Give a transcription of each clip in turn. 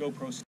GoPro.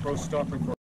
GoPro stop recording.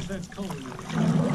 with that color.